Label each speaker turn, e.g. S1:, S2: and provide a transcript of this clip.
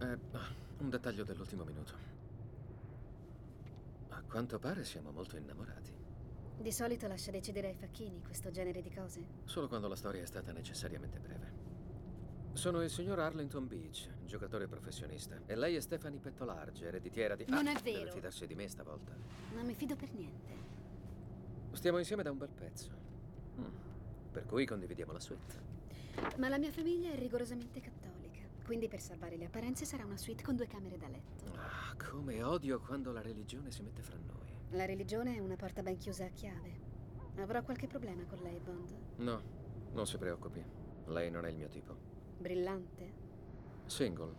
S1: Un dettaglio dell'ultimo minuto. A quanto pare siamo molto innamorati.
S2: Di solito lascia decidere ai facchini questo genere di cose.
S1: Solo quando la storia è stata necessariamente breve. Sono il signor Arlington Beach, giocatore professionista. E lei è Stephanie Pettolarge, ereditiera di...
S2: Non
S1: Ah,
S2: è vero.
S1: Deve fidarsi di me stavolta.
S2: Non mi fido per niente.
S1: Stiamo insieme da un bel pezzo. Mm. Per cui condividiamo la suite.
S2: Ma la mia famiglia è rigorosamente cattolica. Quindi per salvare le apparenze sarà una suite con due camere da letto.
S1: Ah, come odio quando la religione si mette fra noi.
S2: La religione è una porta ben chiusa a chiave. Avrò qualche problema con lei, Bond.
S1: No, non si preoccupi. Lei non è il mio tipo.
S2: Brillante.
S1: Single.